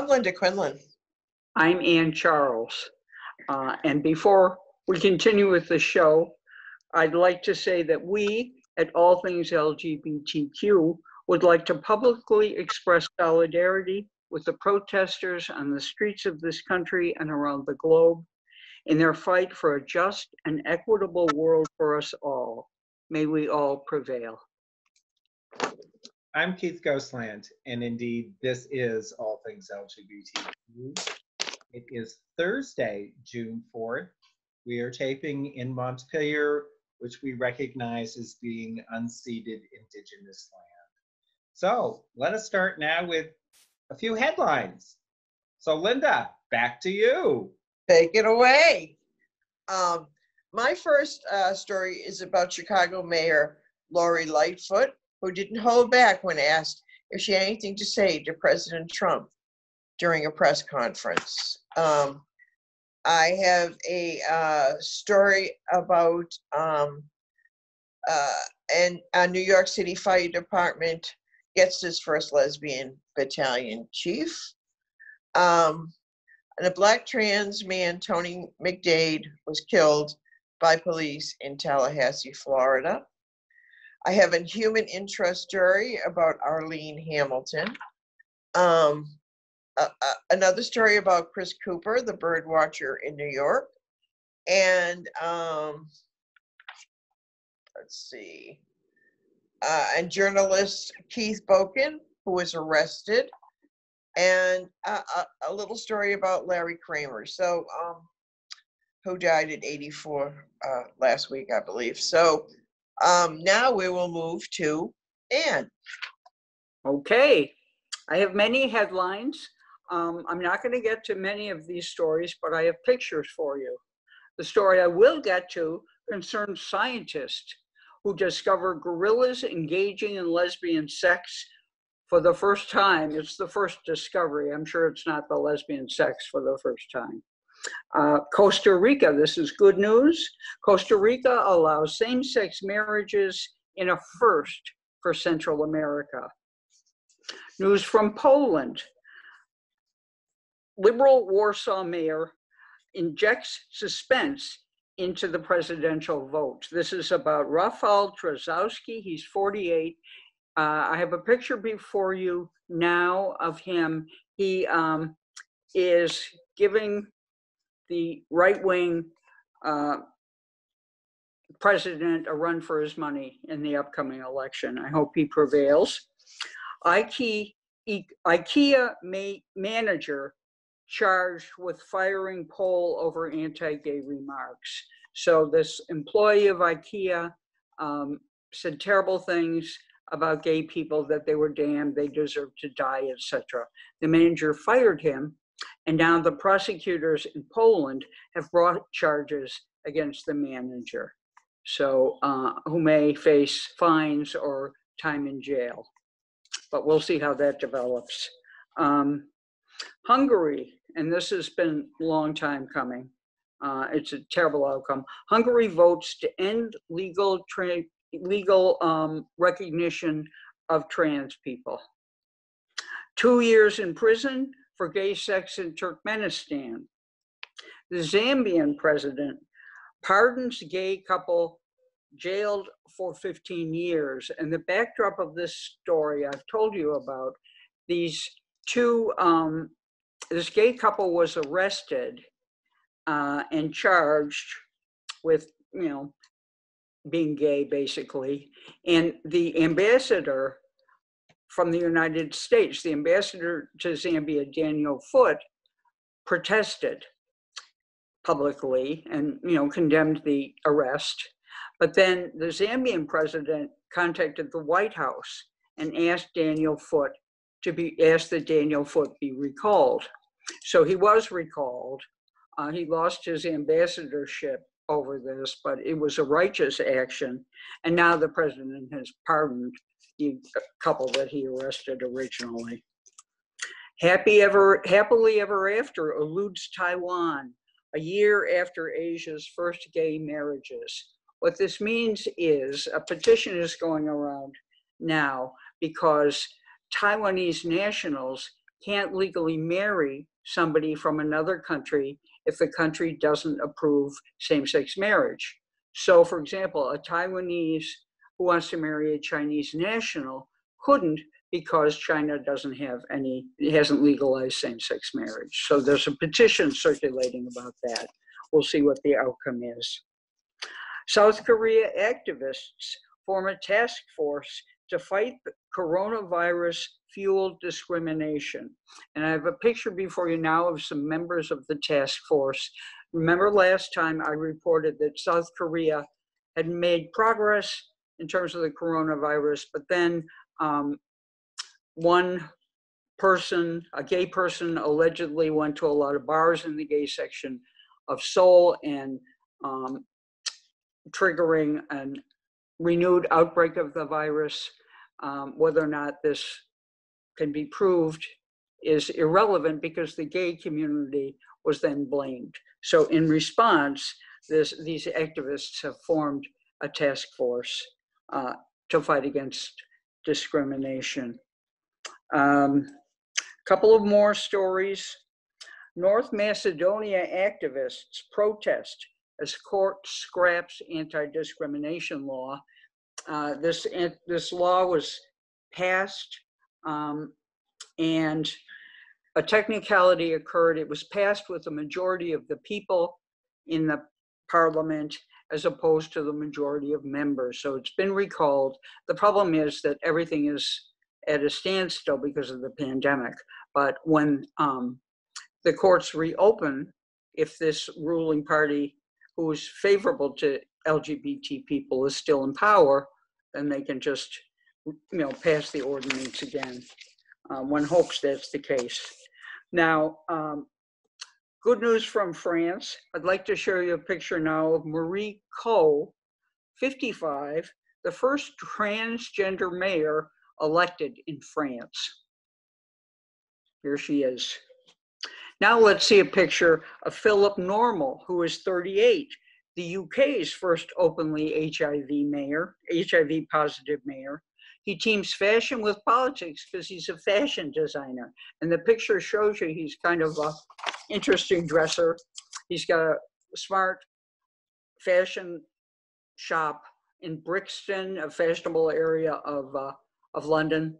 I'm Linda Quinlan. I'm Ann Charles. Uh, And before we continue with the show, I'd like to say that we, at All Things LGBTQ, would like to publicly express solidarity with the protesters on the streets of this country and around the globe in their fight for a just and equitable world for us all. May we all prevail. I'm Keith Goslant, and indeed, this is All Things LGBTQ. It is Thursday, June 4th. We are taping in Montpelier, which we recognize as being unceded Indigenous land. So let us start now with a few headlines. So, Linda, back to you. Take it away. Um, my first uh, story is about Chicago Mayor Lori Lightfoot, who didn't hold back when asked if she had anything to say to President Trump during a press conference. Um, I have a uh, story about um, uh, and a New York City Fire Department gets its first lesbian battalion chief. Um, and a black trans man, Tony McDade, was killed by police in Tallahassee, Florida. I have a human interest story about Arlene Hamilton. Um, a- a- another story about Chris Cooper, the bird watcher in New York. And um, let's see, uh, and journalist Keith Boykin, who was arrested and a, a, a little story about Larry Kramer. So, um, who died at 84 uh, last week, I believe. So, um, now we will move to Anne. Okay, I have many headlines. Um, I'm not going to get to many of these stories, but I have pictures for you. The story I will get to concerns scientists who discover gorillas engaging in lesbian sex for the first time. It's the first discovery. I'm sure it's not the lesbian sex for the first time. Uh, Costa Rica, this is good news. Costa Rica allows same sex marriages in a first for Central America. News from Poland. Liberal Warsaw mayor injects suspense into the presidential vote. This is about Rafał Trzaskowski. He's 48. Uh, I have a picture before you now of him. He um, is giving the right wing uh, president a run for his money in the upcoming election. I hope he prevails. IKEA, IKEA ma- manager charged with firing Pole over anti-gay remarks. So this employee of IKEA um, said terrible things about gay people that they were damned, they deserved to die, etc. The manager fired him, and now the prosecutors in Poland have brought charges against the manager, so uh, who may face fines or time in jail. But we'll see how that develops. Um, Hungary, and this has been a long time coming. Uh, it's a terrible outcome. Hungary votes to end legal legal um, recognition of trans people. Two years in prison for gay sex in Turkmenistan. The Zambian president pardons gay couple jailed for 15 years. And the backdrop of this story I've told you about, these two, um, this gay couple was arrested uh, and charged with, you know, being gay, basically. And the ambassador from the United States, the ambassador to Zambia, Daniel Foote, protested publicly and you know condemned the arrest. But then the Zambian president contacted the White House and asked Daniel Foote to be asked that Daniel Foote be recalled. So he was recalled. Uh, he lost his ambassadorship over this, but it was a righteous action. And now the president has pardoned the couple that he arrested originally. Happy ever, happily ever after eludes Taiwan a year after Asia's first gay marriages. What this means is a petition is going around now because Taiwanese nationals can't legally marry somebody from another country if the country doesn't approve same-sex marriage. So, for example, a Taiwanese who wants to marry a Chinese national couldn't because China doesn't have any, it hasn't legalized same-sex marriage. So there's a petition circulating about that. We'll see what the outcome is. South Korea activists form a task force to fight coronavirus fueled discrimination. And I have a picture before you now of some members of the task force. Remember last time I reported that South Korea had made progress in terms of the coronavirus, but then um, one person, a gay person, allegedly went to a lot of bars in the gay section of Seoul and um, triggering a renewed outbreak of the virus. Um, whether or not this can be proved is irrelevant because the gay community was then blamed. So in response, this, these activists have formed a task force uh, to fight against discrimination. A um, couple of more stories. North Macedonia activists protest as court scraps anti-discrimination law. Uh, this, this law was passed um, and a technicality occurred. It was passed with a majority of the people in the parliament as opposed to the majority of members. So it's been recalled. The problem is that everything is at a standstill because of the pandemic. But when um, the courts reopen, if this ruling party who is favorable to LGBT people is still in power, then they can just, you know, pass the ordinance again. Uh, one hopes that's the case. Now, um, good news from France. I'd like to show you a picture now of Marie Cau, 55, the first transgender mayor elected in France. Here she is. Now let's see a picture of Philip Normal, who is 38, the UK's first openly HIV mayor, HIV positive mayor. He teams fashion with politics because he's a fashion designer. And the picture shows you he's kind of a interesting dresser. He's got a smart fashion shop in Brixton, a fashionable area of, uh, of London,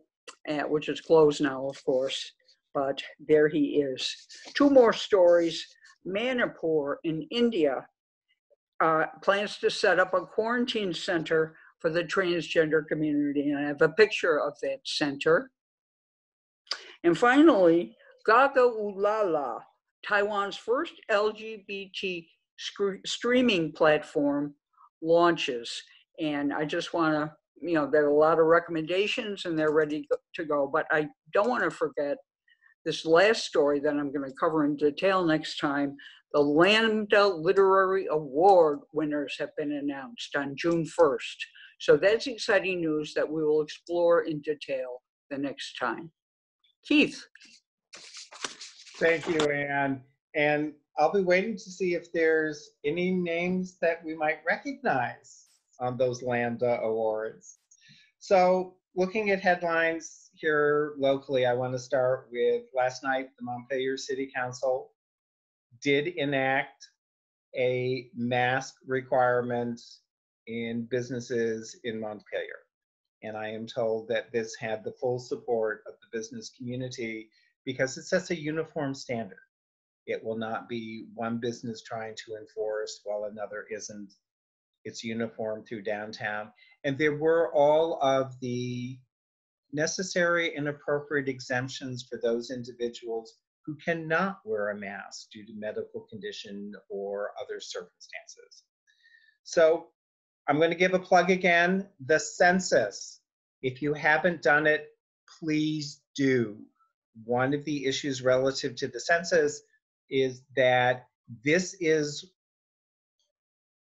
uh, which is closed now, of course. But there he is. Two more stories. Manipur in India uh, plans to set up a quarantine center for the transgender community. And I have a picture of that center. And finally, GagaOOLala, Taiwan's first LGBT streaming platform, launches. And I just want to, you know, there are a lot of recommendations and they're ready to go. But I don't want to forget this last story that I'm going to cover in detail next time. The Lambda Literary Award winners have been announced on June 1st. So that's exciting news that we will explore in detail the next time. Keith. Thank you, Anne. And I'll be waiting to see if there's any names that we might recognize on those Lambda Awards. So looking at headlines here locally, I want to start with last night, the Montpelier City Council did enact a mask requirement in businesses in Montpelier. And I am told that this had the full support of the business community because it sets a uniform standard. It will not be one business trying to enforce while another isn't. It's uniform through downtown. And there were all of the necessary and appropriate exemptions for those individuals who cannot wear a mask due to medical condition or other circumstances. So I'm going to give a plug again, the census. If you haven't done it, please do. One of the issues relative to the census is that this is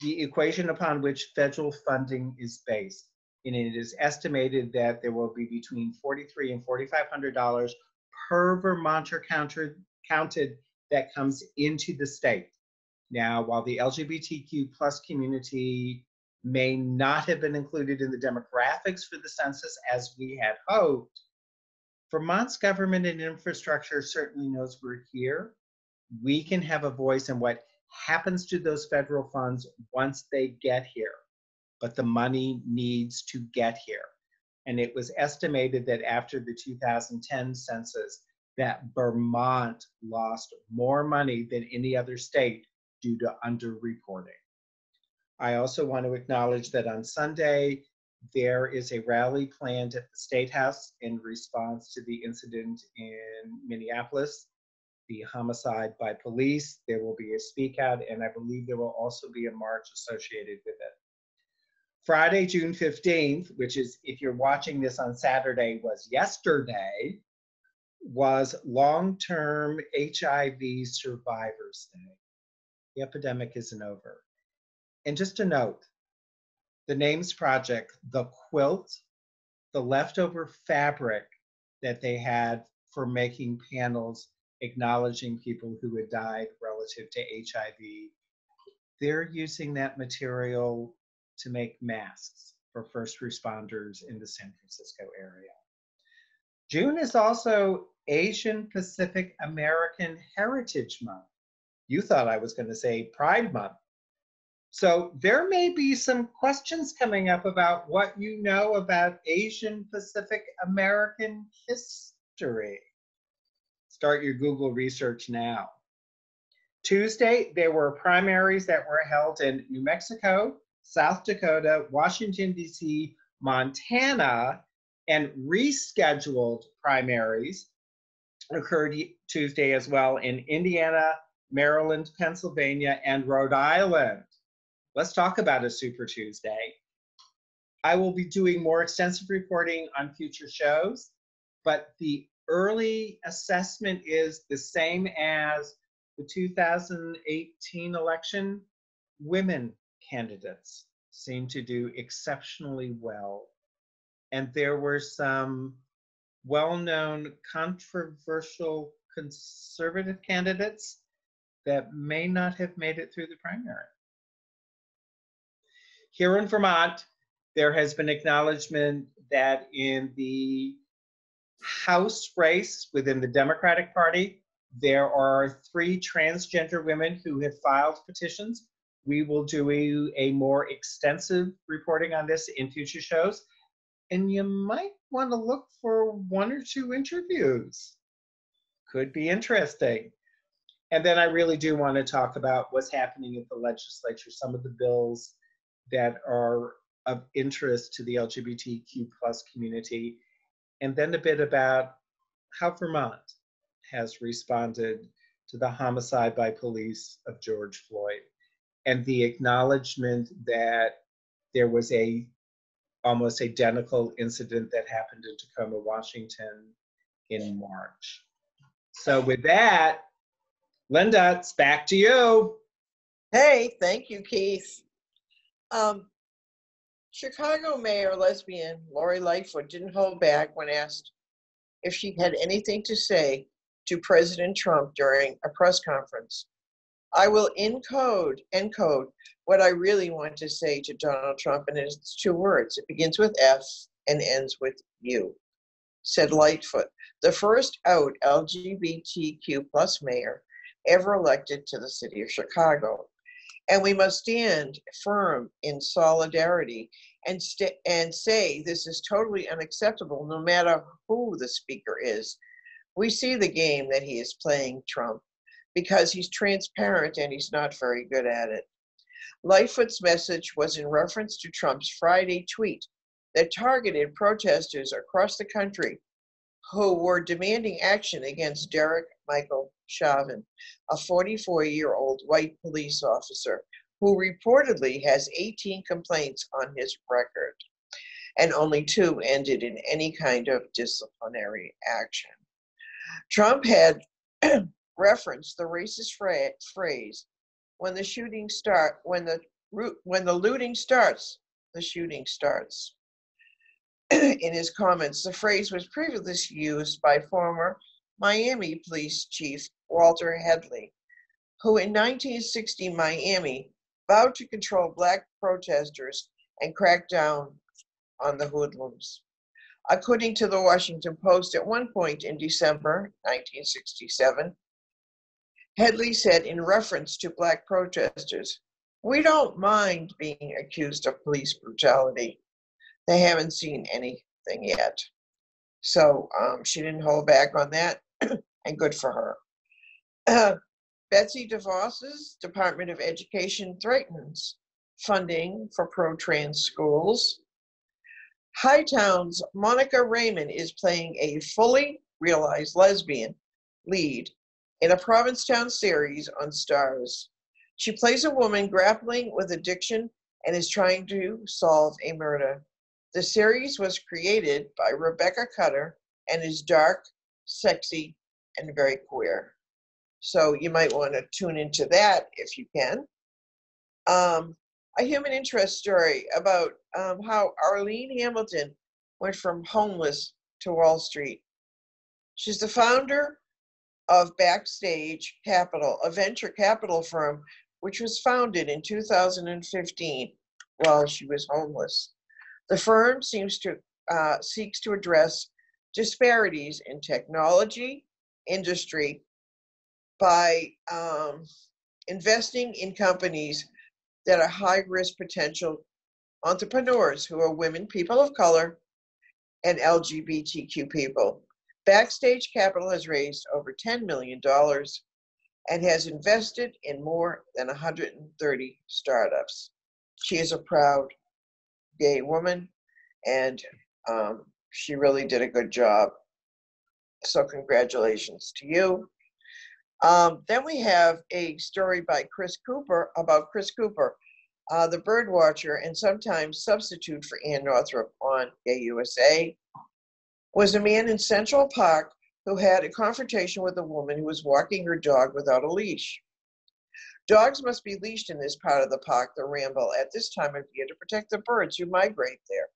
the equation upon which federal funding is based. And it is estimated that there will be between 43 and $4,500 per Vermonter counted, counted that comes into the state. Now, while the LGBTQ plus community may not have been included in the demographics for the census as we had hoped, Vermont's government and infrastructure certainly knows we're here. We can have a voice in what happens to those federal funds once they get here. But the money needs to get here. And it was estimated that after the 2010 census, that Vermont lost more money than any other state due to underreporting. I also want to acknowledge that on Sunday, there is a rally planned at the State House in response to the incident in Minneapolis, the homicide by police. There will be a speak out, and I believe there will also be a march associated with it. Friday, June 15th, which is, if you're watching this on Saturday, was yesterday, was long term HIV Survivors Day. The epidemic isn't over. And just a note, the NAMES project, the quilt, the leftover fabric that they had for making panels acknowledging people who had died relative to HIV, they're using that material to make masks for first responders in the San Francisco area. June is also Asian Pacific American Heritage Month. You thought I was going to say Pride Month. So there may be some questions coming up about what you know about Asian Pacific American history. Start your Google research now. Tuesday, there were primaries that were held in New Mexico, South Dakota, Washington, D.C., Montana, and rescheduled primaries occurred Tuesday as well in Indiana, Maryland, Pennsylvania, and Rhode Island. Let's talk about a Super Tuesday. I will be doing more extensive reporting on future shows, but the early assessment is the same as the 2018 election. Women candidates seem to do exceptionally well. And there were some well known controversial conservative candidates that may not have made it through the primary. Here in Vermont, there has been acknowledgement that in the House race within the Democratic Party, there are three transgender women who have filed petitions. We will do a, a more extensive reporting on this in future shows. And you might want to look for one or two interviews. Could be interesting. And then I really do want to talk about what's happening at the legislature, some of the bills that are of interest to the LGBTQ plus community, and then a bit about how Vermont has responded to the homicide by police of George Floyd and the acknowledgement that there was a almost identical incident that happened in Tacoma, Washington in March. So with that, Linda, it's back to you. Hey, thank you, Keith. Um, Chicago Mayor lesbian Lori Lightfoot didn't hold back when asked if she had anything to say to President Trump during a press conference. I will encode encode what I really want to say to Donald Trump, and it's two words. It begins with F and ends with U, said Lightfoot, the first out LGBTQ plus mayor ever elected to the city of Chicago. And we must stand firm in solidarity and, st- and say this is totally unacceptable no matter who the speaker is. We see the game that he is playing, Trump, because he's transparent and he's not very good at it. Lightfoot's message was in reference to Trump's Friday tweet that targeted protesters across the country who were demanding action against Derek Michael Chauvin, a 44 year old white police officer who reportedly has 18 complaints on his record, and only two ended in any kind of disciplinary action. Trump had referenced the racist fra- phrase when the shooting start when the when the looting starts the shooting starts in his comments the phrase was previously used by former miami police chief walter headley who in 1960 miami vowed to control black protesters and crack down on the hoodlums According to the Washington Post, at one point in December 1967, Headley said in reference to black protesters, We don't mind being accused of police brutality. They haven't seen anything yet. So um, she didn't hold back on that, and good for her. Uh, Betsy DeVos's Department of Education threatens funding for pro trans schools. Hightown's Monica Raymund is playing a fully realized lesbian lead in a Provincetown series on Starz. She plays a woman grappling with addiction and is trying to solve a murder. The series was created by Rebecca Cutter and is dark, sexy, and very queer. So you might want to tune into that if you can. Um, a human interest story about um, how Arlene Hamilton went from homeless to Wall Street. She's the founder of Backstage Capital, a venture capital firm which was founded in 2015 while she was homeless. The firm seems to uh, seeks to address disparities in technology industry by um, investing in companies that are high risk potential entrepreneurs who are women, people of color, and LGBTQ people. Backstage Capital has raised over $10 million and has invested in more than 130 startups. She is a proud gay woman and um, she really did a good job. So, congratulations to you. Um, then we have a story by Chris Cooper about Chris Cooper, uh, the bird watcher and sometimes substitute for Ann Northrop on Gay USA, was a man in Central Park who had a confrontation with a woman who was walking her dog without a leash. Dogs must be leashed in this part of the park, the Ramble, at this time of year to protect the birds who migrate there.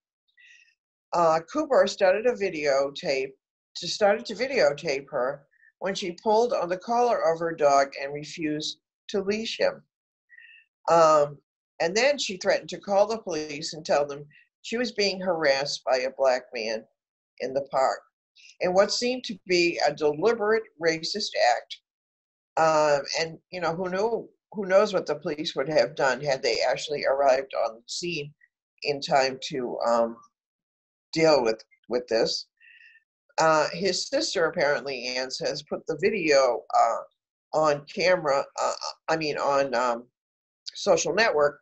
Uh, Cooper started a videotape to started to videotape her when she pulled on the collar of her dog and refused to leash him. Um, and then she threatened to call the police and tell them she was being harassed by a black man in the park. In what seemed to be a deliberate racist act. Um, and you know who knew who knows what the police would have done had they actually arrived on the scene in time to um, deal with with this. Uh, his sister apparently, Anne says, put the video uh, on camera. Uh, I mean, on um, social network,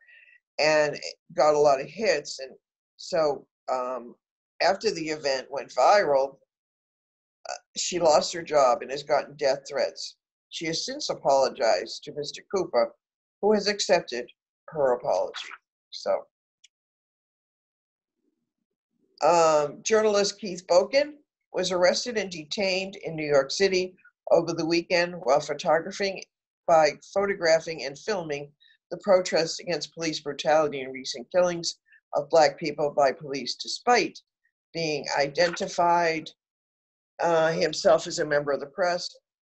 and got a lot of hits. And so, um, after the event went viral, uh, she lost her job and has gotten death threats. She has since apologized to Mr. Cooper, who has accepted her apology. So, um, journalist Keith Boykin was arrested and detained in New York City over the weekend while photographing by photographing and filming the protests against police brutality and recent killings of black people by police despite being identified uh, himself as a member of the press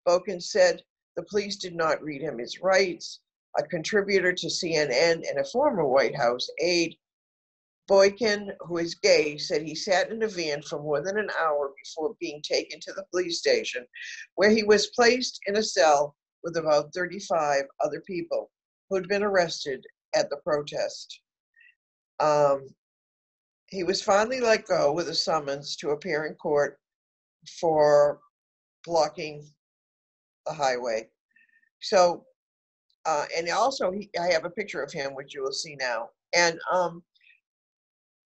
Boykin said the police did not read him his rights a contributor to cnn and a former white house aide Boykin, who is gay, said he sat in a van for more than an hour before being taken to the police station, where he was placed in a cell with about 35 other people who had been arrested at the protest. Um, he was finally let go with a summons to appear in court for blocking the highway. So, uh, and also, he, I have a picture of him, which you will see now. And um,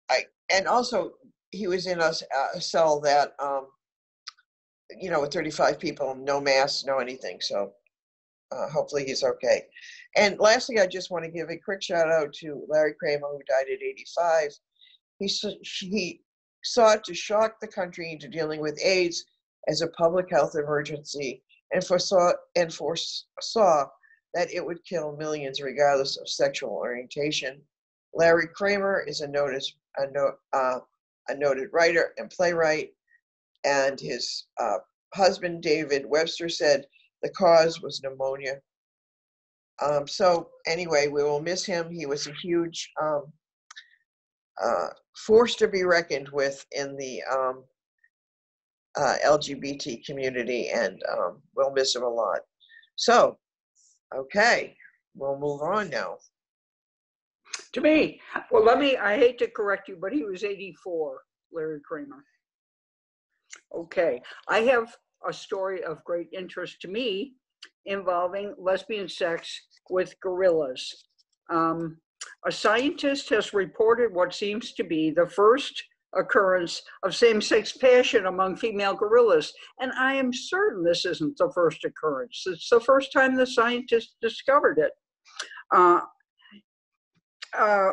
I and also he was in a, a cell that um, you know with 35 people, no masks, no anything. So uh, hopefully he's okay. And lastly, I just want to give a quick shout out to Larry Kramer, who died at 85. He he sought to shock the country into dealing with AIDS as a public health emergency and foresaw and foresaw that it would kill millions regardless of sexual orientation. Larry Kramer is a noted a, no, uh, a noted writer and playwright, and his uh, husband, David Webster, said the cause was pneumonia. Um, so, anyway, we will miss him. He was a huge um, uh, force to be reckoned with in the um, uh, LGBT community, and um, we'll miss him a lot. So, okay, we'll move on now. To me, well, let me, I hate to correct you, but he was 84, Larry Kramer. Okay, I have a story of great interest to me involving lesbian sex with gorillas. Um, a scientist has reported what seems to be the first occurrence of same-sex passion among female gorillas. And I am certain this isn't the first occurrence. It's the first time the scientists discovered it. Uh, uh,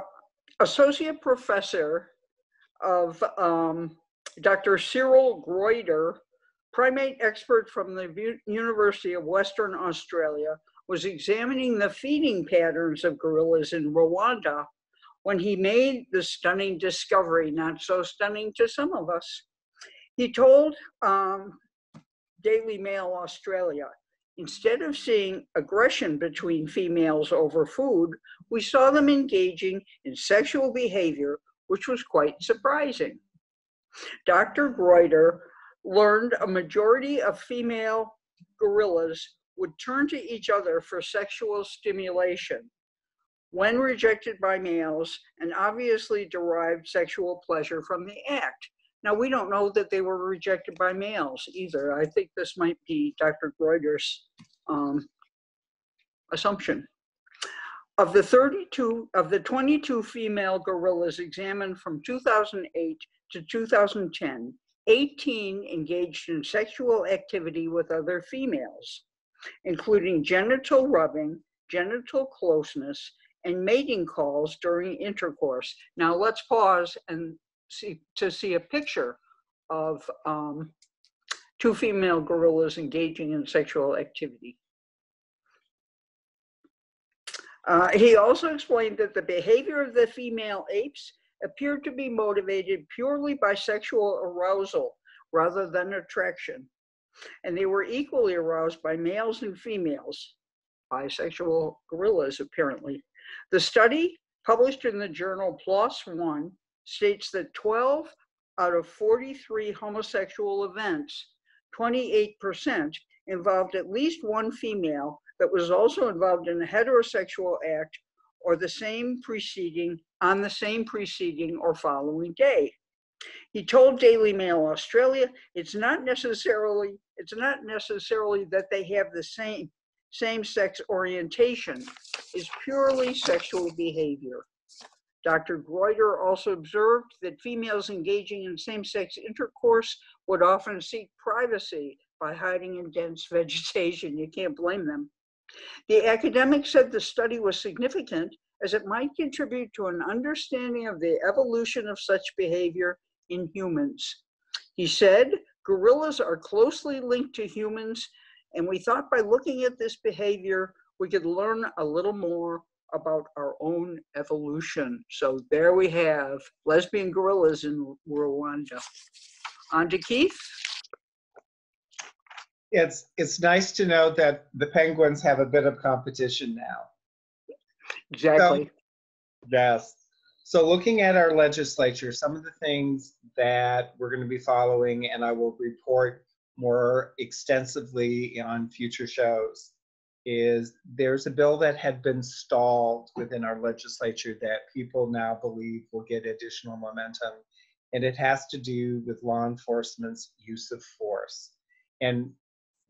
Associate Professor of um, Dr. Cyril Grueter, primate expert from the University of Western Australia, was examining the feeding patterns of gorillas in Rwanda when he made the stunning discovery, not so stunning to some of us. He told um, Daily Mail Australia, instead of seeing aggression between females over food, we saw them engaging in sexual behavior, which was quite surprising. Dr. Grueter learned a majority of female gorillas would turn to each other for sexual stimulation when rejected by males and obviously derived sexual pleasure from the act. Now, we don't know that they were rejected by males either. I think this might be Dr. Grueter's um, assumption. Of the 32, of the 22 female gorillas examined from 2008 to 2010, 18 engaged in sexual activity with other females, including genital rubbing, genital closeness, and mating calls during intercourse. Now let's pause and see to see a picture of um, two female gorillas engaging in sexual activity. Uh, he also explained that the behavior of the female apes appeared to be motivated purely by sexual arousal rather than attraction. And they were equally aroused by males and females, bisexual gorillas apparently. The study, published in the journal PLOS One, states that 12 out of 43 homosexual events, 28%, involved at least one female that was also involved in a heterosexual act or the same preceding on the same preceding or following day. He told Daily Mail Australia, it's not necessarily it's not necessarily that they have the same same-sex orientation. is purely sexual behavior. Dr. Grueter also observed that females engaging in same-sex intercourse would often seek privacy by hiding in dense vegetation. You can't blame them. The academic said the study was significant as it might contribute to an understanding of the evolution of such behavior in humans. He said, gorillas are closely linked to humans, and we thought by looking at this behavior, we could learn a little more about our own evolution. So there we have lesbian gorillas in Rwanda. On to Keith. It's it's nice to know that the Penguins have a bit of competition now. Exactly. Yes. So looking at our legislature, some of the things that we're going to be following, and I will report more extensively on future shows, is there's a bill that had been stalled within our legislature that people now believe will get additional momentum. And it has to do with law enforcement's use of force. And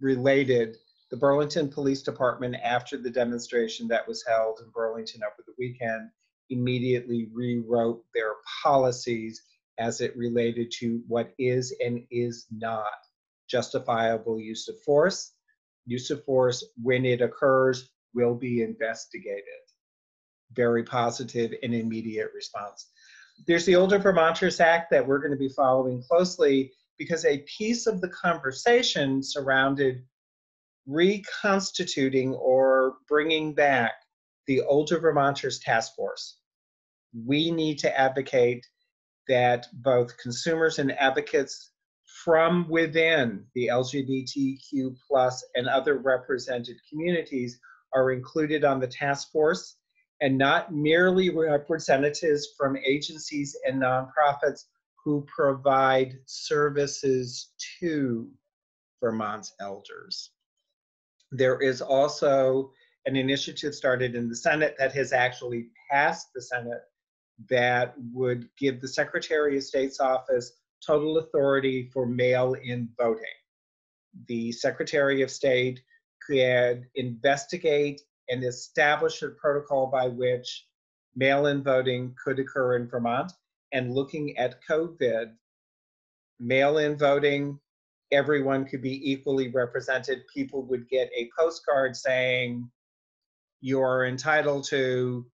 related, the Burlington Police Department, after the demonstration that was held in Burlington over the weekend, immediately rewrote their policies as it related to what is and is not justifiable use of force. Use of force, when it occurs, will be investigated. Very positive and immediate response. There's the Older Vermonters Act that we're going to be following closely because a piece of the conversation surrounded reconstituting or bringing back the Older Vermonters Task Force. We need to advocate that both consumers and advocates from within the LGBTQ plus and other represented communities are included on the task force and not merely representatives from agencies and nonprofits who provide services to Vermont's elders. There is also an initiative started in the Senate that has actually passed the Senate that would give the Secretary of State's office total authority for mail in voting. The Secretary of State could investigate and establish a protocol by which mail in voting could occur in Vermont. And looking at COVID, mail in voting, everyone could be equally represented. People would get a postcard saying, you're entitled to,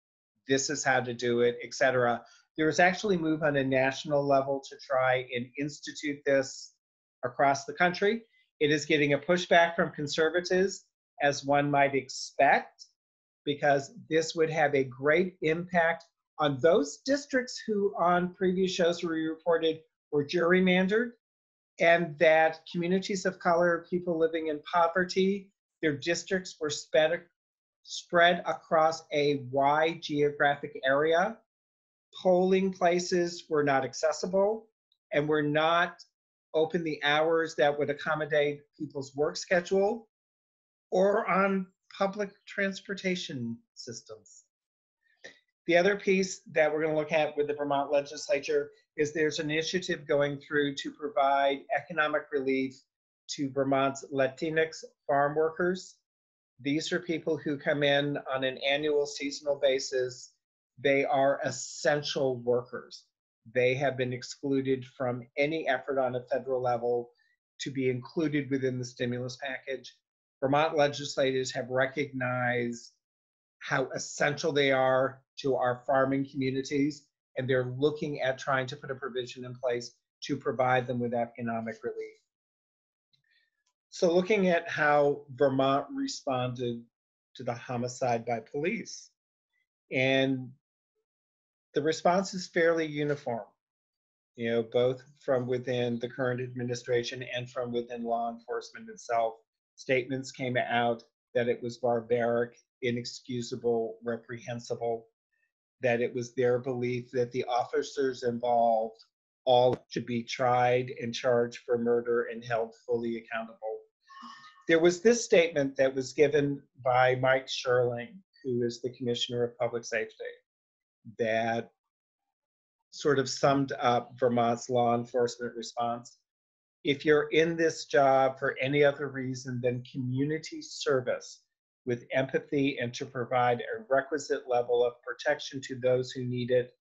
this is how to do it, etc. There is actually move on a national level to try and institute this across the country. It is getting a pushback from conservatives, as one might expect, because this would have a great impact on those districts who on previous shows we reported were gerrymandered and that communities of color, people living in poverty, their districts were spread, spread across a wide geographic area. Polling places were not accessible and were not open the hours that would accommodate people's work schedule or on public transportation systems. The other piece that we're going to look at with the Vermont legislature is there's an initiative going through to provide economic relief to Vermont's Latinx farm workers. These are people who come in on an annual seasonal basis. They are essential workers. They have been excluded from any effort on a federal level to be included within the stimulus package. Vermont legislators have recognized how essential they are to our farming communities, and they're looking at trying to put a provision in place to provide them with economic relief. So looking at how Vermont responded to the homicide by police, and the response is fairly uniform, you know, both from within the current administration and from within law enforcement itself. Statements came out that it was barbaric, inexcusable, reprehensible, that it was their belief that the officers involved all should be tried and charged for murder and held fully accountable. There was this statement that was given by Mike Schirling, who is the Commissioner of Public Safety, that sort of summed up Vermont's law enforcement response. If you're in this job for any other reason than community service with empathy and to provide a requisite level of protection to those who need it,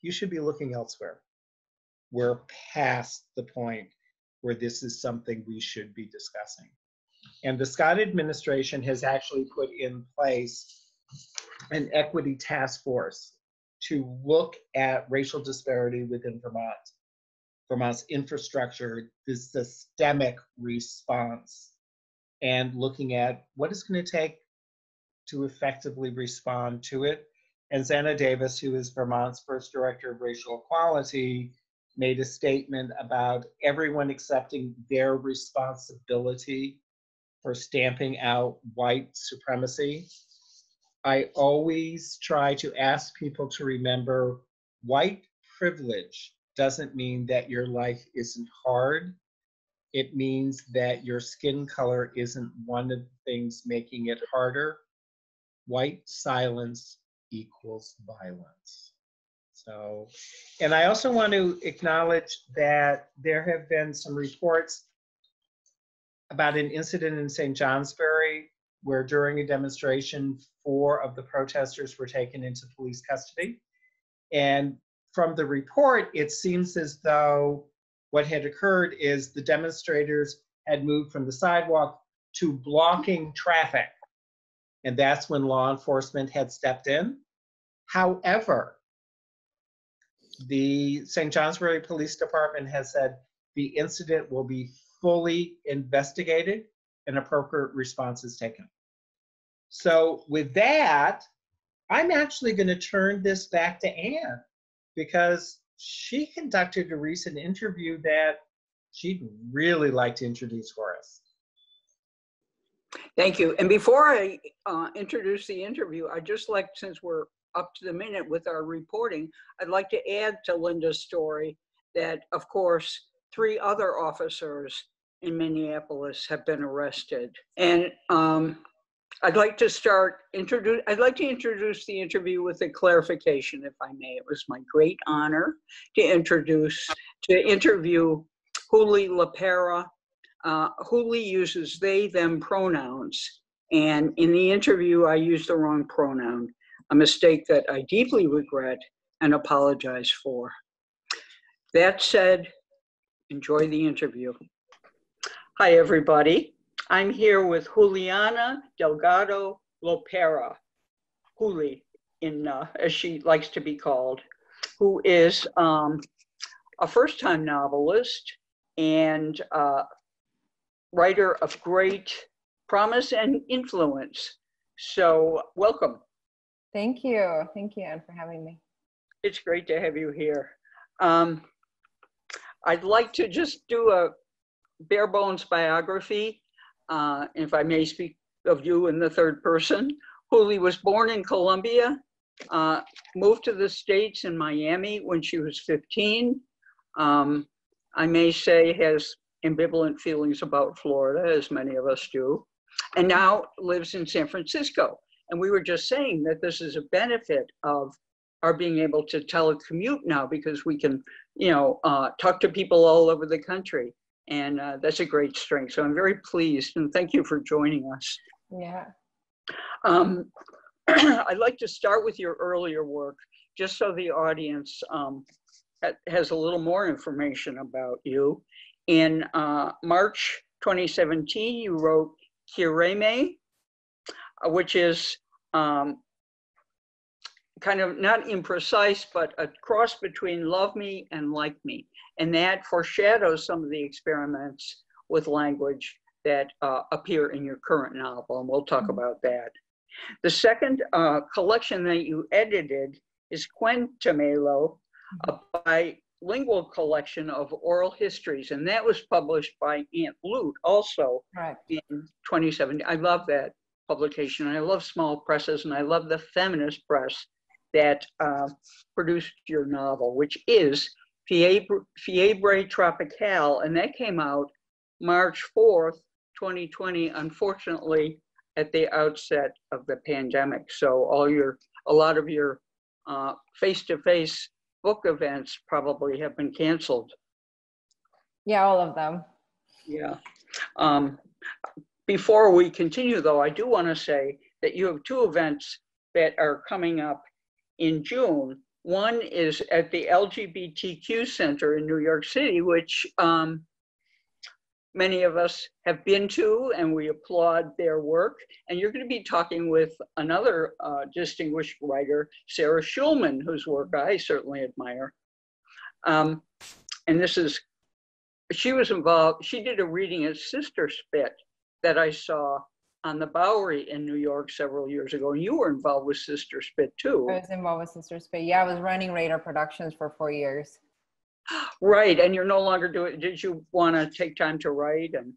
you should be looking elsewhere. We're past the point where this is something we should be discussing. And the Scott administration has actually put in place an equity task force to look at racial disparity within Vermont, Vermont's infrastructure, the systemic response, and looking at what it's going to take to effectively respond to it. And Zanna Davis, who is Vermont's first director of racial equality, made a statement about everyone accepting their responsibility for stamping out white supremacy I always try to ask people to remember white privilege doesn't mean that your life isn't hard. It means that your skin color isn't one of the things making it harder. White silence equals violence. So, and I also want to acknowledge that there have been some reports about an incident in St. Johnsbury where during a demonstration, four of the protesters were taken into police custody. And from the report, it seems as though what had occurred is the demonstrators had moved from the sidewalk to blocking traffic. And that's when law enforcement had stepped in. However, the St. Johnsbury Police Department has said the incident will be fully investigated and appropriate responses taken. So with that, I'm actually going to turn this back to Anne because she conducted a recent interview that she'd really like to introduce for us. Thank you. And before I uh, introduce the interview, I'd just like, since we're up to the minute with our reporting, I'd like to add to Linda's story that, of course, three other officers in Minneapolis have been arrested. And um, I'd like to start introduce. I'd like to introduce the interview with a clarification, if I may. It was my great honor to introduce to interview Juli Lopera. Uh, Juli uses they them pronouns, and in the interview, I used the wrong pronoun, a mistake that I deeply regret and apologize for. That said, enjoy the interview. Hi, everybody. I'm here with Juliana Delgado Lopera, Juli, in, uh, as she likes to be called, who is um, a first-time novelist and uh, writer of great promise and influence. So welcome. Thank you. Thank you, Anne, for having me. It's great to have you here. Um, I'd like to just do a bare bones biography, uh, if I may speak of you in the third person. Juli was born in Colombia, uh, moved to the States in Miami when she was 15. Um, I may say has ambivalent feelings about Florida, as many of us do, and now lives in San Francisco. And we were just saying that this is a benefit of our being able to telecommute now because we can, you know, uh, talk to people all over the country. And uh, that's a great strength. So I'm very pleased and thank you for joining us. Yeah. Um, I'd like to start with your earlier work, just so the audience um, has a little more information about you. In uh, March 2017, you wrote Quiéreme, uh, which is um, kind of not imprecise, but a cross between love me and like me. And that foreshadows some of the experiments with language that uh, appear in your current novel, and we'll talk Mhm. about that. The second uh, collection that you edited is Cuentamelo, a bilingual collection of oral histories, and that was published by Aunt Lute also Correct. in 2017. I love that publication. I love small presses, and I love the feminist press that uh, produced your novel, which is Fiebre, Fiebre Tropical, and that came out March 4th, 2020, unfortunately, at the outset of the pandemic. So all your, a lot of your uh, face-to-face book events probably have been canceled. Yeah, all of them. Yeah. Um, before we continue, though, I do want to say that you have two events that are coming up in June. One is at the LGBTQ Center in New York City, which um, many of us have been to, and we applaud their work. And you're going to be talking with another uh, distinguished writer, Sarah Schulman, whose work I certainly admire. Um, and this is she was involved, she did a reading at Sister Spit that I saw on the Bowery in New York several years ago. And you were involved with Sister Spit too. I was involved with Sister Spit. Yeah, I was running Radar Productions for four years. Right. And you're no longer doing, did you want to take time to write? And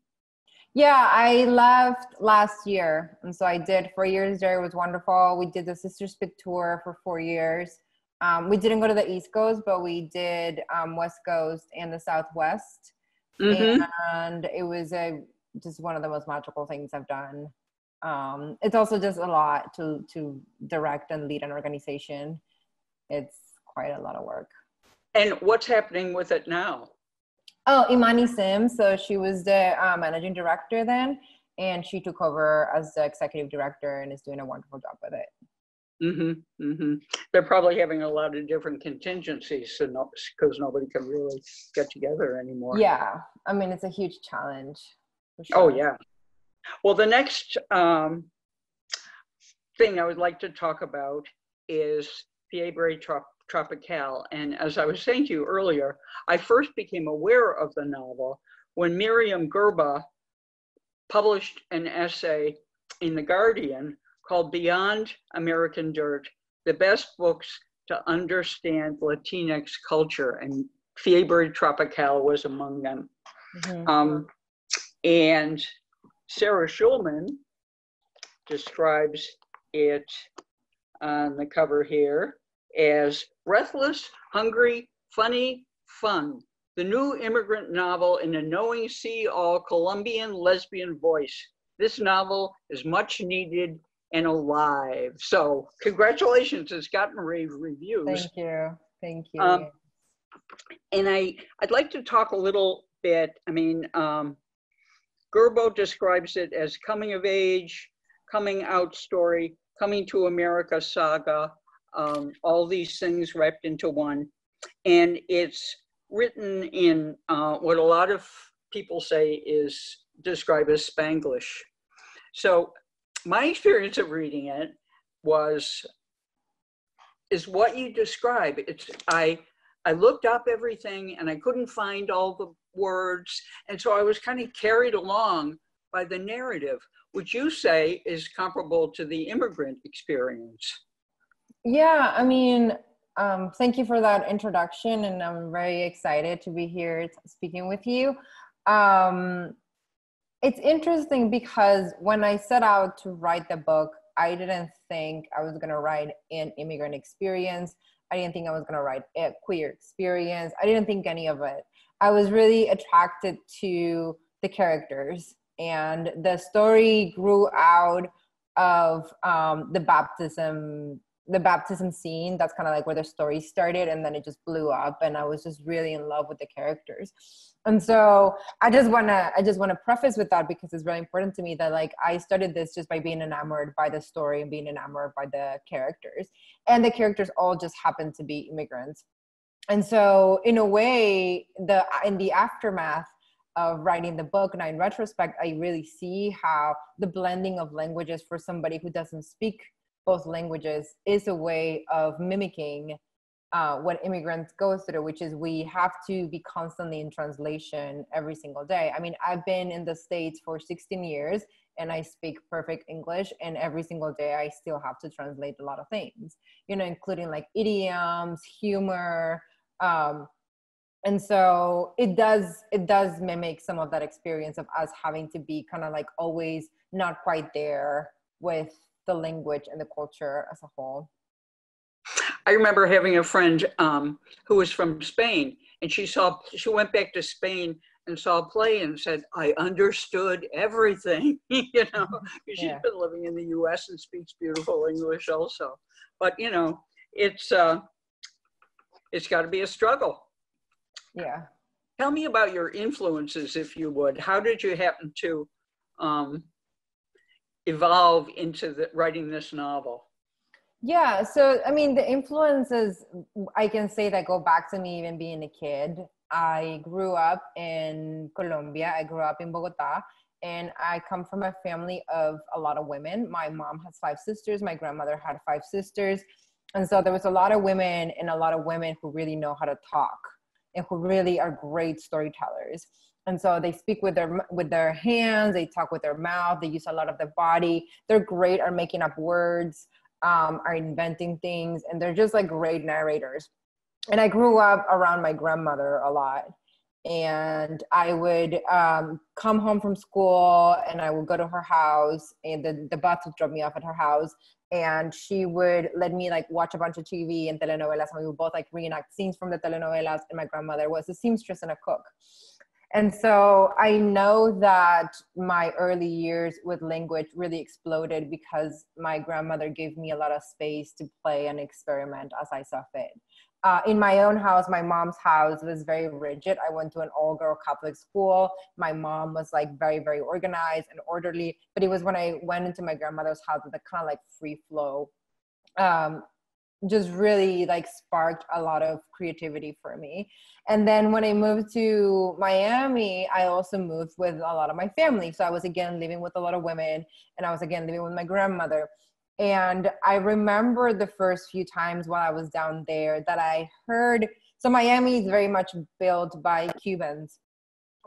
Yeah, I left last year. And so I did four years there. It was wonderful. We did the Sister Spit tour for four years. Um, we didn't go to the East Coast, but we did um, West Coast and the Southwest. Mhm. And it was a, just one of the most magical things I've done. Um, it's also just a lot to, to direct and lead an organization. It's quite a lot of work. and what's happening with it now? Oh, Imani Sims. So she was the uh, managing director then, and she took over as the executive director and is doing a wonderful job with it. Mm-hmm, mm-hmm. They're probably having a lot of different contingencies so no, because nobody can really get together anymore. Yeah, I mean it's a huge challenge. For Oh, yeah. Well, the next um, thing I would like to talk about is Fiebre Trop- Tropical. And as I was saying to you earlier, I first became aware of the novel when Myriam Gurba published an essay in The Guardian called Beyond American Dirt, the best books to understand Latinx culture. And Fiebre Tropical was among them. Mhm. Um, and Sarah Schulman describes it on the cover here as breathless, hungry, funny, fun. The new immigrant novel in a knowing see all Colombian lesbian voice. This novel is much needed and alive. So, congratulations, it's gotten rave reviews. Thank you. Thank you. Um, and I, I'd like to talk a little bit. I mean, um, Gurba describes it as coming of age, coming out story, coming to America saga, um, all these things wrapped into one. And it's written in uh, what a lot of people say is described as Spanglish. So my experience of reading it was is what you describe. It's I I looked up everything and I couldn't find all the words, and so I was kind of carried along by the narrative, which you say is comparable to the immigrant experience. Yeah, I mean, um, thank you for that introduction, and I'm very excited to be here speaking with you. Um, it's interesting because when I set out to write the book, I didn't think I was going to write an immigrant experience. I didn't think I was going to write a queer experience. I didn't think any of it. I was really attracted to the characters, and the story grew out of um, the baptism the baptism scene. That's kind of like where the story started and then it just blew up and i was just really in love with the characters. And so i just want to i just want to preface with that because it's really important to me that like i started this just by being enamored by the story and being enamored by the characters. And the characters all just happen to be immigrants and so in a way the in the aftermath of writing the book now in retrospect i really see how the blending of languages for somebody who doesn't speak both languages is a way of mimicking uh, what immigrants go through, which is we have to be constantly in translation every single day. I mean, I've been in the States for 16 years and I speak perfect English, and every single day I still have to translate a lot of things, you know, including like idioms, humor. Um, and so it does it does mimic some of that experience of us having to be kind of like always not quite there with the language and the culture as a whole. I remember having a friend um, who was from Spain, and she saw she went back to Spain and saw a play and said, "I understood everything." you know, she's yeah. She's been living in the U.S. and speaks beautiful English also. But you know, it's uh, it's got to be a struggle. Yeah. Tell me about your influences, if you would. How did you happen to um, evolve into the, writing this novel? Yeah, so I mean, the influences I can say that go back to me even being a kid. I grew up in Colombia, I grew up in Bogota, and I come from a family of a lot of women. My mom has five sisters, my grandmother had five sisters. And so there was a lot of women and a lot of women who really know how to talk and who really are great storytellers. And so they speak with their with their hands they talk with their mouth they use a lot of their body. They're great at making up words um, are inventing things and they're just like great narrators. And i grew up around my grandmother a lot. And i would um, come home from school and i would go to her house and the, the bus would drop me off at her house and she would let me like watch a bunch of tv and telenovelas and we would both like reenact scenes from the telenovelas and my grandmother was a seamstress and a cook and so I know that my early years with language really exploded because my grandmother gave me a lot of space to play and experiment as I saw fit. Uh, in my own house, my mom's house was very rigid. I went to an all girl Catholic school. My mom was like very, very organized and orderly. But it was when I went into my grandmother's house that kind of like free flow um, just really like sparked a lot of creativity for me. And then when I moved to Miami, I also moved with a lot of my family. So I was again living with a lot of women and I was again living with my grandmother. And I remember the first few times while I was down there that I heard so Miami is very much built by Cubans.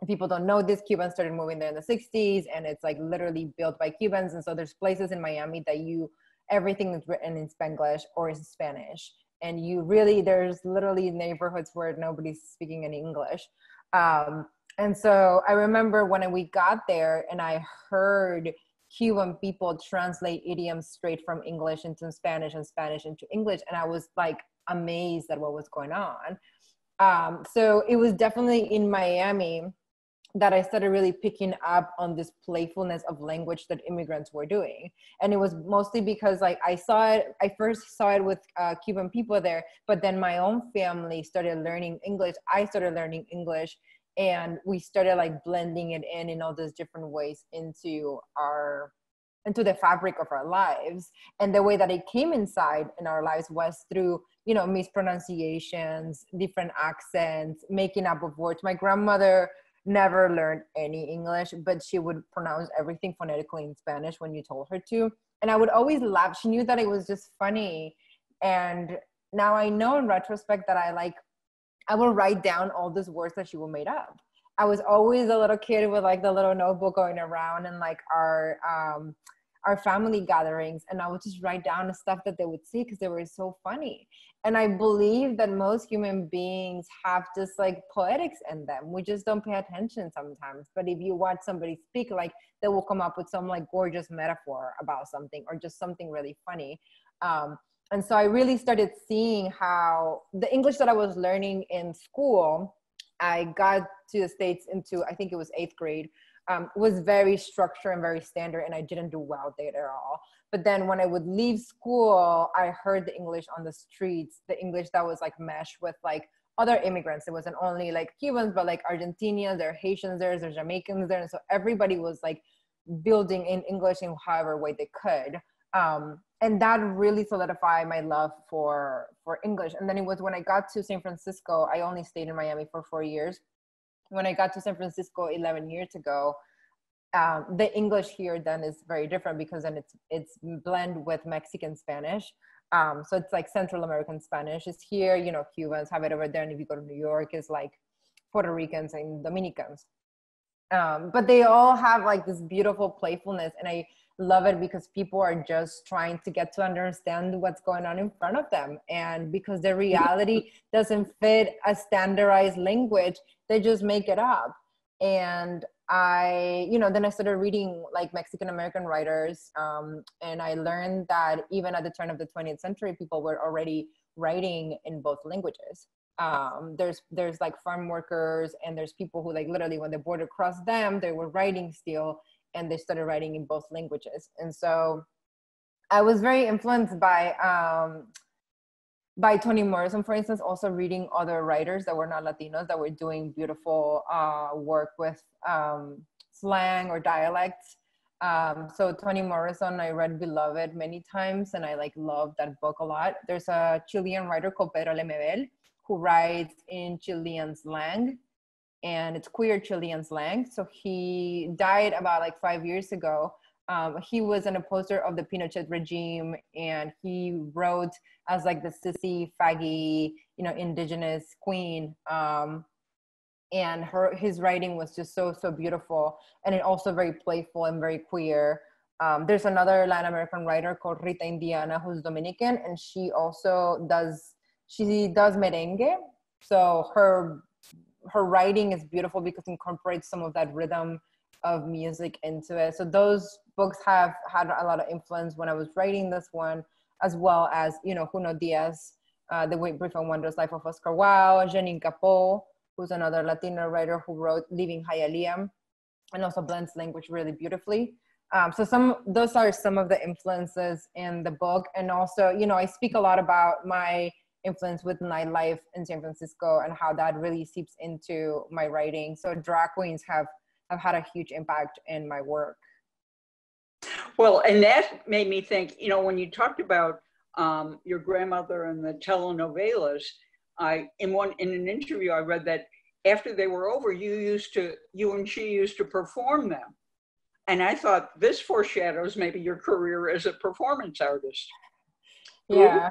People don't know this. Cubans started moving there in the 60s and it's like literally built by Cubans. And so there's places in Miami that you everything is written in Spanglish or in Spanish. And you really, there's literally neighborhoods where nobody's speaking any English. Um, and so I remember when we got there and I heard Cuban people translate idioms straight from English into Spanish and Spanish into English. And I was like amazed at what was going on. Um, so it was definitely in Miami that I started really picking up on this playfulness of language that immigrants were doing. And it was mostly because like I saw it, I first saw it with uh, Cuban people there, but then my own family started learning English. I started learning English and we started like blending it in in all those different ways into our into the fabric of our lives. And the way that it came inside in our lives was through you know mispronunciations different accents making up of words. My grandmother never learned any english but she would pronounce everything phonetically in spanish when you told her to. And i would always laugh. She knew that it was just funny. And now i know in retrospect that i like I will write down all these words that she would made up. I was always a little kid with like the little notebook going around and like our um our family gatherings and I would just write down the stuff that they would see because they were so funny. And I believe that most human beings have just like poetics in them. We just don't pay attention sometimes. But if you watch somebody speak, like they will come up with some like gorgeous metaphor about something or just something really funny. Um, and so I really started seeing how the English that I was learning in school, I got to the States into, I think it was eighth grade, um, was very structured and very standard, and I didn't do well there at all. But then when I would leave school, I heard the English on the streets, the English that was like meshed with like other immigrants. It wasn't only like Cubans, but like Argentinians, there are Haitians there, there's Jamaicans there. And so everybody was like building in English in however way they could. Um, and that really solidified my love for for english. And then it was when i got to san francisco i only stayed in miami for four years. When i got to san francisco 11 years ago um, the english here then is very different because then it's it's blend with mexican spanish. Um, so it's like central american spanish is here you know cubans have it over there. And if you go to new york it's like puerto ricans and dominicans. Um, but they all have like this beautiful playfulness. And i love it because people are just trying to get to understand what's going on in front of them. And because the reality doesn't fit a standardized language they just make it up. And i you know then i started reading like mexican american writers um, and i learned that even at the turn of the 20th century people were already writing in both languages. Um, there's there's like farm workers and there's people who like literally when the border crossed them they were writing still and they started writing in both languages. And so I was very influenced by um, by Toni Morrison, for instance, also reading other writers that were not Latinos that were doing beautiful uh, work with um, slang or dialects. Um, so Toni Morrison, I read Beloved many times, and I like love that book a lot. There's a Chilean writer called Pedro Lemebel who writes in Chilean slang, and it's queer Chilean slang. So he died about like five years ago. Um, he was an opposer of the Pinochet regime, and he wrote as like the sissy, faggy, you know, indigenous queen. Um, and her his writing was just so so beautiful, and it also very playful and very queer. Um, there's another Latin American writer called Rita Indiana who's Dominican, and she also does she does merengue. So her her writing is beautiful because it incorporates some of that rhythm of music into it. So those books have had a lot of influence when I was writing this one, as well as you know Junot Diaz, uh, The Brief and Wondrous Life of Oscar Wilde, Jeanine Capó, who's another Latino writer who wrote Leaving Hialeah, and also blends language really beautifully. Um, so some those are some of the influences in the book, and also you know I speak a lot about my influence with nightlife in San Francisco and how that really seeps into my writing. So drag queens have have had a huge impact in my work. Well, and that made me think, you know, when you talked about um, your grandmother and the telenovelas, I in one in an interview I read that after they were over, you used to you and she used to perform them. And I thought this foreshadows maybe your career as a performance artist. Yeah.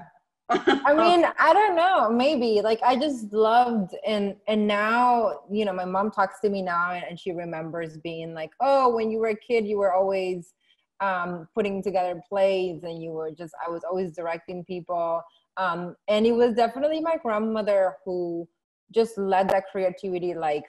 I mean, I don't know, maybe like I just loved and and now, you know, my mom talks to me now and she remembers being like, "Oh, when you were a kid, you were always um putting together plays and you were just I was always directing people." Um and it was definitely my grandmother who just let that creativity like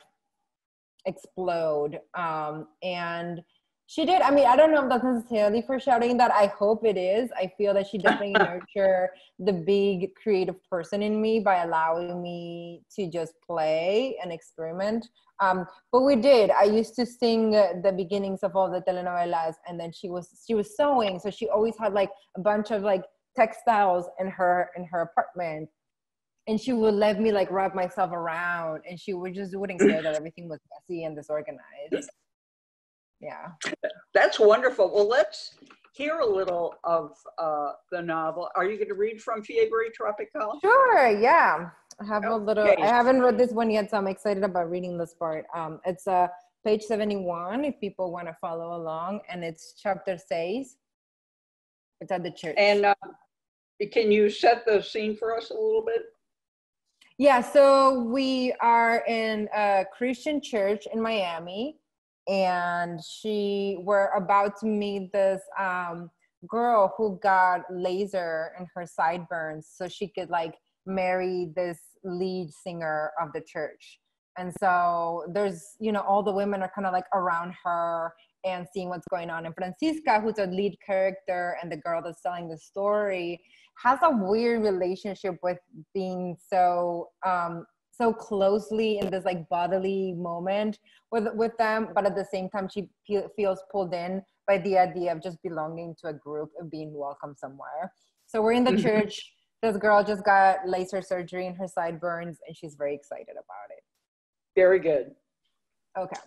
explode um and She did. I mean, I don't know if that's necessarily for shouting that. I hope it is. I feel that she definitely nurtured the big creative person in me by allowing me to just play and experiment. Um, but we did. I used to sing the beginnings of all the telenovelas, and then she was she was sewing, so she always had like a bunch of like textiles in her in her apartment and she would let me like wrap myself around and she would just wouldn't care that everything was messy and disorganized yeah That's wonderful. Well, let's hear a little of uh, the novel. Are you going to read from Fiebre Tropical? sure yeah i have a little i haven't read this one yet so i'm excited about reading this part um it's uh page 71 if people want to follow along and it's chapter 6 it's at the church And uh, can you set the scene for us a little bit? Yeah, so we are in a Christian church in Miami, and she we're about to meet this um, girl who got laser in her sideburns so she could like marry this lead singer of the church. And so there's, you know, all the women are kind of like around her and seeing what's going on. And Francisca, who's a lead character and the girl that's telling the story, has a weird relationship with being so um so closely in this like bodily moment with with them but at the same time she fe- feels pulled in by the idea of just belonging to a group and being welcome somewhere so we're in the mm-hmm. church this girl just got laser surgery in her sideburns and she's very excited about it Very good. Okay.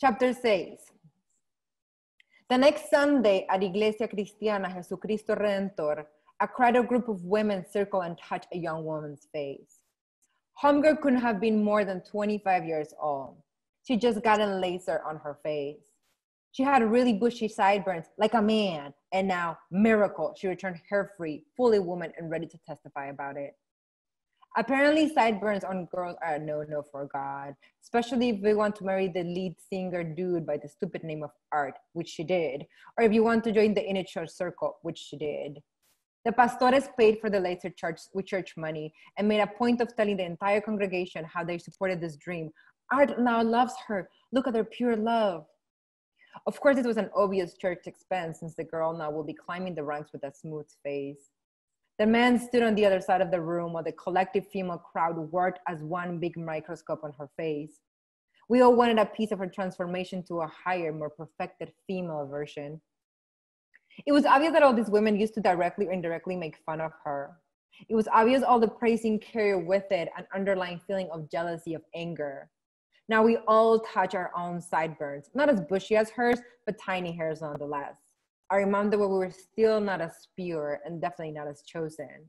Chapter 6. The next Sunday at Iglesia Cristiana Jesucristo Redentor, a crowded group of women circle and touch a young woman's face. Homegirl couldn't have been more than 25 years old. She just got a laser on her face. She had really bushy sideburns like a man, and now, miracle, she returned hair free, fully woman, and ready to testify about it. Apparently, sideburns on girls are a no no for God, especially if we want to marry the lead singer dude by the stupid name of Art, which she did, or if you want to join the inner circle, which she did. The pastores paid for the laser church with church money and made a point of telling the entire congregation how they supported this dream. Art now loves her. Look at their pure love. Of course, it was an obvious church expense since the girl now will be climbing the ranks with a smooth face. The man stood on the other side of the room while the collective female crowd worked as one big microscope on her face. We all wanted a piece of her transformation to a higher, more perfected female version. It was obvious that all these women used to directly or indirectly make fun of her. It was obvious all the praising carried with it an underlying feeling of jealousy, of anger. Now we all touch our own sideburns, not as bushy as hers, but tiny hairs nonetheless. I remember when we were still not as pure and definitely not as chosen.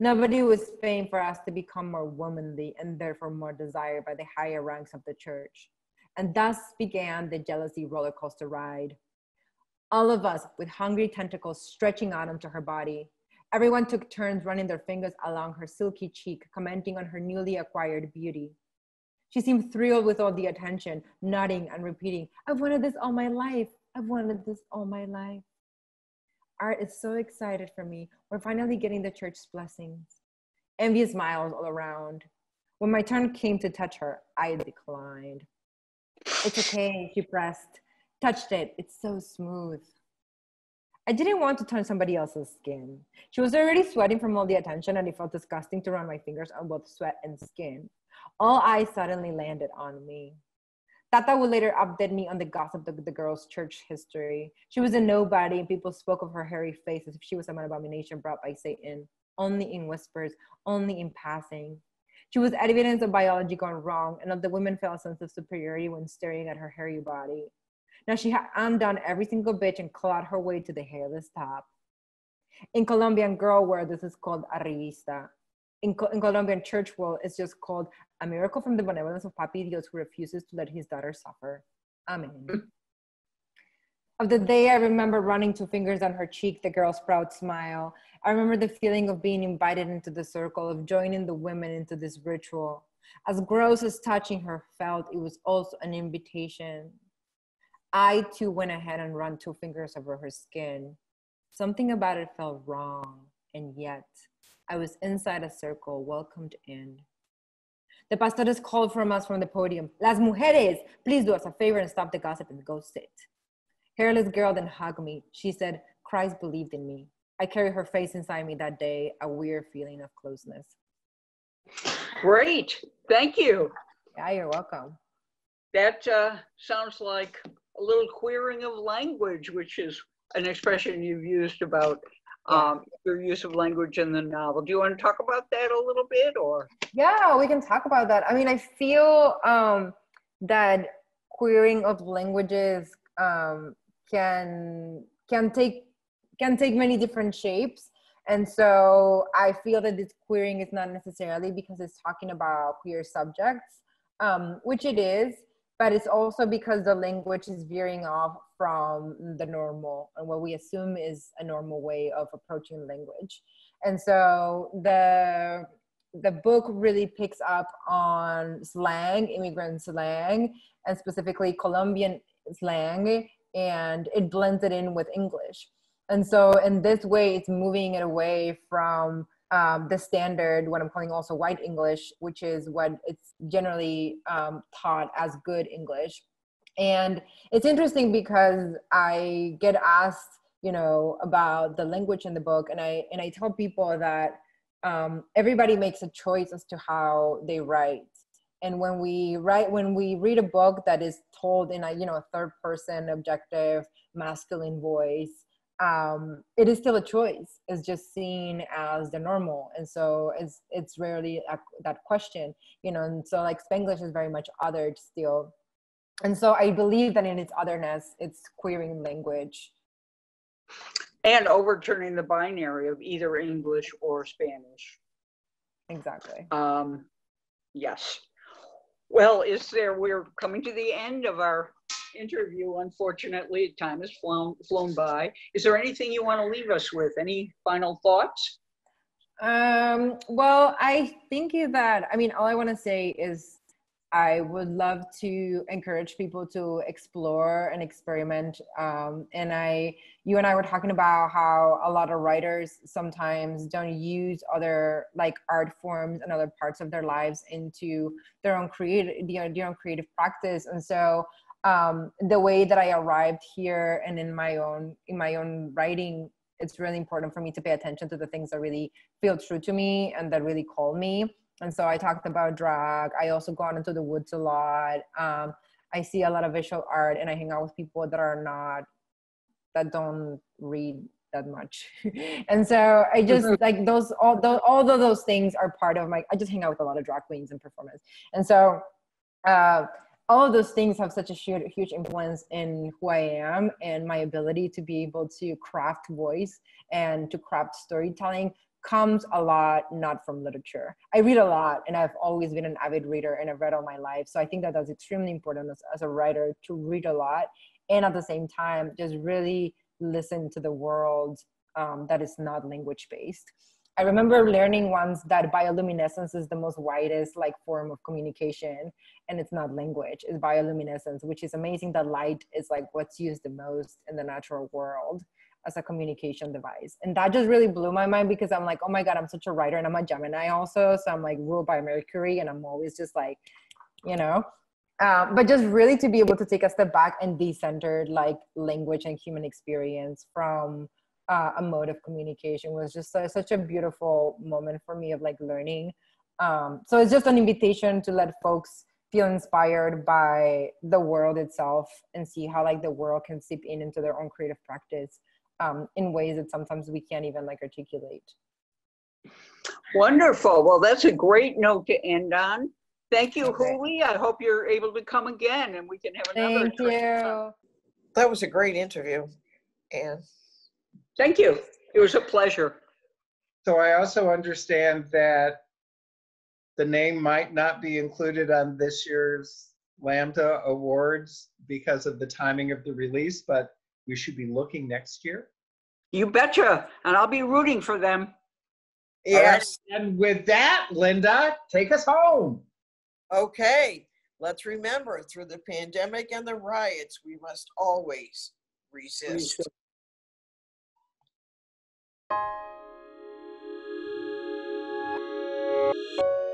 Nobody was paying for us to become more womanly and therefore more desired by the higher ranks of the church. And thus began the jealousy roller coaster ride. All of us with hungry tentacles stretching out onto her body. Everyone took turns running their fingers along her silky cheek, commenting on her newly acquired beauty. She seemed thrilled with all the attention, nodding and repeating, I've wanted this all my life. I've wanted this all my life. Art is so excited for me. We're finally getting the church's blessings. Envious smiles all around. When my turn came to touch her, I declined. It's okay, she pressed. Touched it. It's so smooth. I didn't want to turn somebody else's skin. She was already sweating from all the attention, and it felt disgusting to run my fingers on both sweat and skin. All eyes suddenly landed on me. Tata would later update me on the gossip of the girl's church history. She was a nobody, and people spoke of her hairy face as if she was an abomination brought by Satan, only in whispers, only in passing. She was evidence of biology gone wrong, and of the women felt a sense of superiority when staring at her hairy body. Now she had undone every single bitch and clawed her way to the hairless top. In Colombian girl world, this is called arribista. In, Co- in Colombian church world, it's just called a miracle from the benevolence of Papi Dios who refuses to let his daughter suffer. Amen. of the day, I remember running two fingers on her cheek, the girl's proud smile. I remember the feeling of being invited into the circle, of joining the women into this ritual. As gross as touching her felt, it was also an invitation. I too went ahead and ran two fingers over her skin. Something about it felt wrong, and yet I was inside a circle, welcomed in. The pastores called from us from the podium. Las mujeres, please do us a favor and stop the gossip and go sit. Hairless girl then hugged me. She said, Christ believed in me. I carry her face inside me that day, a weird feeling of closeness. Great. Thank you. Yeah, you're welcome. That uh, sounds like a little queering of language, which is an expression you've used about um, your use of language in the novel. Do you want to talk about that a little bit or? Yeah, we can talk about that. I mean, I feel um, that queering of languages um, can can take can take many different shapes. And so I feel that this queering is not necessarily because it's talking about queer subjects, um, which it is, but it's also because the language is veering off from the normal and what we assume is a normal way of approaching language. And so the the book really picks up on slang, immigrant slang, and specifically Colombian slang, and it blends it in with English. And so, in this way, it's moving it away from um, the standard, what I'm calling also white English, which is what it's generally um, taught as good English. And it's interesting because I get asked, you know, about the language in the book, and I and I tell people that um, everybody makes a choice as to how they write. And when we write, when we read a book that is told in a you know a third person, objective, masculine voice, um, it is still a choice. It's just seen as the normal, and so it's it's rarely a, that question, you know. And so like Spanglish is very much othered still, and so I believe that in its otherness, it's queering language. And overturning the binary of either English or Spanish. Exactly. Um, yes. Well, is there, we're coming to the end of our interview. Unfortunately, time has flown, flown by. Is there anything you want to leave us with? Any final thoughts? Um, well, I think that, I mean, all I want to say is I would love to encourage people to explore and experiment. Um, and I, you and I were talking about how a lot of writers sometimes don't use other like art forms and other parts of their lives into their own creative, their, their own creative practice. And so um, the way that I arrived here and in my own in my own writing, it's really important for me to pay attention to the things that really feel true to me and that really call me and so I talked about drag. I also go into the woods a lot. Um, I see a lot of visual art, and I hang out with people that are not that don't read that much. and so I just mm-hmm. like those all those all of those things are part of my. I just hang out with a lot of drag queens and performers, and so. Uh, all of those things have such a huge, influence in who I am and my ability to be able to craft voice and to craft storytelling comes a lot not from literature. I read a lot and I've always been an avid reader and I've read all my life. So I think that that's extremely important as, as a writer to read a lot and at the same time just really listen to the world um, that is not language based. I remember learning once that bioluminescence is the most widest like form of communication and it's not language, it's bioluminescence, which is amazing that light is like what's used the most in the natural world as a communication device. And that just really blew my mind because I'm like, oh my God, I'm such a writer and I'm a Gemini also. So I'm like ruled by Mercury and I'm always just like, you know, um, but just really to be able to take a step back and decenter like language and human experience from uh, a mode of communication was just uh, such a beautiful moment for me of like learning. Um, so it's just an invitation to let folks feel inspired by the world itself and see how like the world can seep in into their own creative practice um, in ways that sometimes we can't even like articulate. Wonderful. Well, that's a great note to end on. Thank you, okay. Juli. I hope you're able to come again and we can have another. Thank you. That was a great interview, Anne. Thank you. It was a pleasure. So I also understand that the name might not be included on this year's Lambda Awards because of the timing of the release, but we should be looking next year. You betcha. And I'll be rooting for them. Yes. Right. And with that, Linda, take us home. Okay. Let's remember through the pandemic and the riots, we must always resist. resist. Thank you